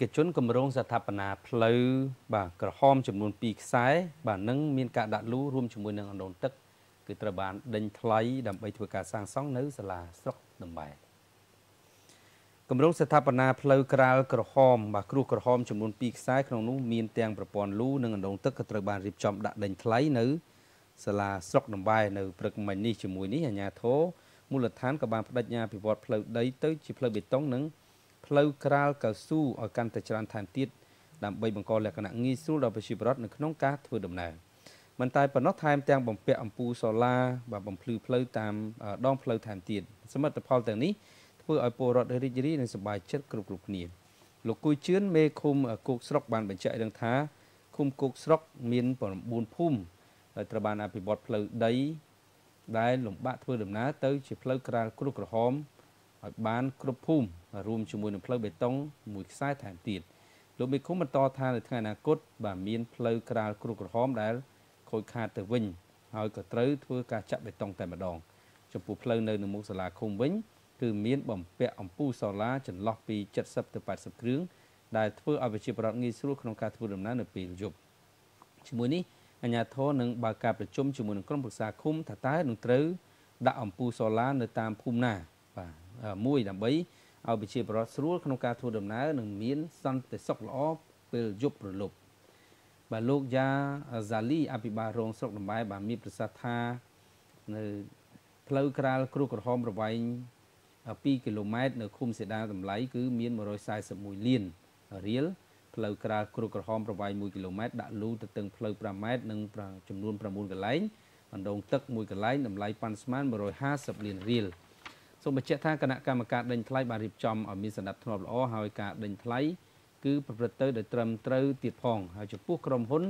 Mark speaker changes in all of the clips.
Speaker 1: កិច្ចជនគម្រោងស្ថាបនាផ្លូវបាទក្រហមចំនួន2ខ្សែបាទនឹងមានការដាក់លូរួមជាមួយនឹងអណ្ដូងទឹកគឺត្រូវបានដេញថ្លៃដើម្បីធ្វើការសាងសង់នៅសាលាស្រុកដំបែគម្រោងស្ថាបនាផ្លូវក្រាលក្រហមបាទគ្រោះក្រហមចំនួន2ខ្សែក្នុងនោះមានទាំងប្រព័ន្ធលូនិងអណ្ដូងទឹកក៏ត្រូវបានរៀបចំដាក់ដេញថ្លៃនៅសាលាស្រុកដំបែនៅព្រឹកមិញនេះជាមួយនេះអាជ្ញាធរមូលដ្ឋានក៏បានបដិញ្ញាពិវត្តផ្លូវដីទៅជាផ្លូវបេតុងនិង ផ្លូវក្រាលកៅស៊ូឲ្យកាន់តែច្រើនថែមទៀតដើម្បីបង្កលក្ខណៈងាយស្រួលដល់ប្រជាពលរដ្ឋនៅក្នុងការធ្វើដំណើរមិនតែប៉ុណ្ណោះថែមទាំងបំពាក់អំពូលសូឡាបាទបំភ្លឺផ្លូវតាមដងផ្លូវថែមទៀតសមិទ្ធផលទាំងនេះធ្វើឲ្យពលរដ្ឋរីករាយនិងសប្បាយចិត្តគ្រប់គ្រប់គ្នាលោកគួយជឿនមេឃុំគោកស្រុកបានបញ្ជាក់រឿងថាឃុំគោកស្រុកមាន9ភូមិហើយត្រូវបានអភិវឌ្ឍផ្លូវដីដែលលំបាកធ្វើដំណើរទៅជាផ្លូវក្រាលគ្រោះក្រហមឲ្យបានគ្រប់ភូមិ រួមជាមួយនឹងផ្លូវបេតុងមួយខ្សែថែមទៀតលោកមេឃុំបន្តថានៅថ្ងៃអនាគតបាទមានផ្លូវក្រាលគ្រោះក្រហមដែលខូចខាតទៅវិញហើយក៏ត្រូវធ្វើការចាក់បេតុងតែម្ដងចំពោះផ្លូវនៅនៅមុខសាលាឃុំវិញគឺមានបំពាក់អំពូលសូឡាចន្លោះពី70ទៅ80គ្រឿងដែលធ្វើឲ្យប្រជាពលរដ្ឋងាយស្រួលក្នុងការធ្វើដំណើរនៅពេលយប់ជាមួយនេះអាជ្ញាធរនឹងបើកការប្រជុំជាមួយនឹងក្រុមប្រឹក្សាឃុំថាតើនឹងត្រូវដាក់អំពូលសូឡានៅតាមភូមិណាបាទមួយដើម្បី ឲ្យប្រជាពលរដ្ឋស្រួលក្នុងការធ្វើដំណើរនិងមានសន្តិសុខល្អពេលយប់ព្រលប់បាទលោកយ៉ាហ្សាលីអភិបាលរងស្រុកដំបែបានមានប្រសាសន៍ថានៅផ្លូវក្រាលគ្រោះក្រហមប្រវែង2គីឡូម៉ែត្រនៅឃុំសេដាតម្លៃគឺមាន141លានរៀលផ្លូវក្រាលគ្រោះក្រហមប្រវែង1គីឡូម៉ែត្រដាក់លូទៅទឹងផ្លូវ5ម៉ែត្រនិងចំនួន9កន្លែងអណ្ដូងទឹកមួយកន្លែងតម្លៃប៉ាន់ស្មាន150លានរៀល សូមបញ្ជាក់ថាគណៈកម្មការដេញថ្លៃបានរៀបចំឲ្យមានសណ្ដាប់ធ្នាប់ល្អហើយការដេញថ្លៃគឺប្រព្រឹត្តទៅដោយត្រឹមត្រូវទៀតផងហើយចំពោះក្រុមហ៊ុន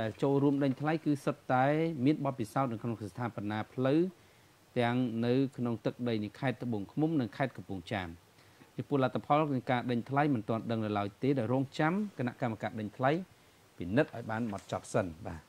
Speaker 1: ដែលចូលរួមដេញថ្លៃគឺសុទ្ធតែមានបទពិសោធន៍នៅក្នុងស្ថាបនាផ្លូវទាំងនៅក្នុងទឹកដីនៃខេត្តត្បូងឃ្មុំនិងខេត្តកំពង់ចាមចំពោះលទ្ធផលនៃការដេញថ្លៃមិនទាន់ដឹងនៅឡើយទេដែលរងចាំគណៈកម្មការដេញថ្លៃពិនិត្យឲ្យបានម៉ត់ចត់សិនបាទ